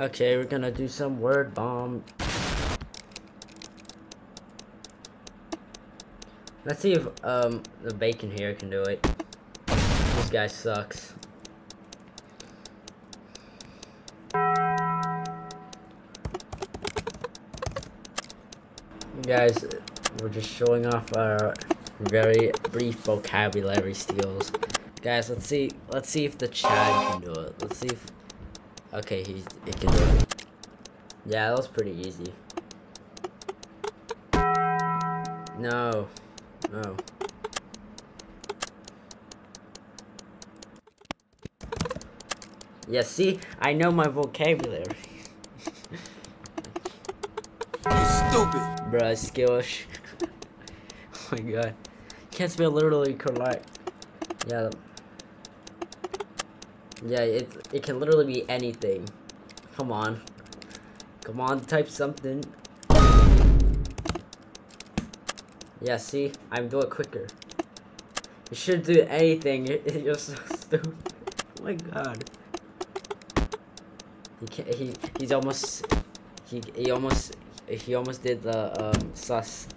Okay, we're gonna do some word bomb. Let's see if um the bacon here can do it. This guy sucks. guys, we're just showing off our very brief vocabulary skills. Guys, let's see let's see if the Chad can do it. Let's see if Okay, he's it can do it. Yeah, that was pretty easy. No. No. Yeah, see, I know my vocabulary. You stupid. Bruh, skillish. oh my god. Can't spell literally correct. Yeah. Yeah, it it can literally be anything. Come on. Come on, type something. Yeah, see? I'm doing quicker. You should do anything. You're, you're so stupid. Oh my god. He can't, he he's almost he he almost he almost did the um sus.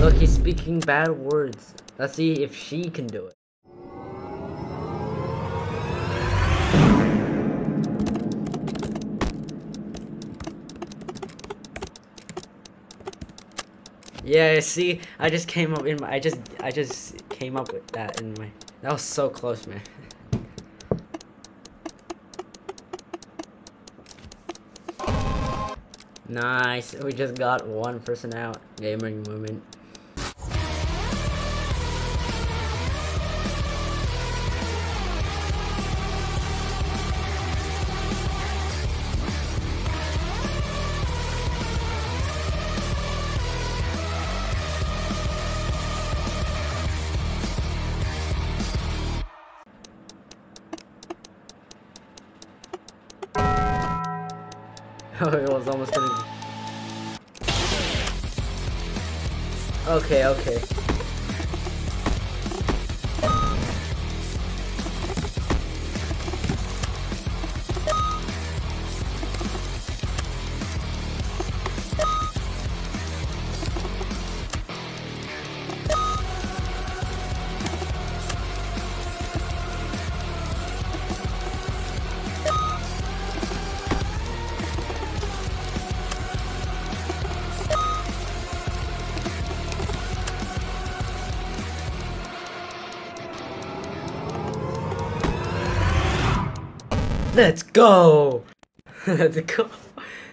Look, he's speaking bad words. Let's see if she can do it. Yeah, see, I just came up in my, I just, I just came up with that in my, that was so close, man. nice, we just got one person out, gaming moment. it was almost gonna. Okay, okay. Let's go! Let's go!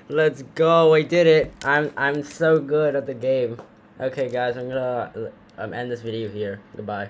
Let's go! I did it! I'm I'm so good at the game. Okay, guys, I'm gonna um, end this video here. Goodbye.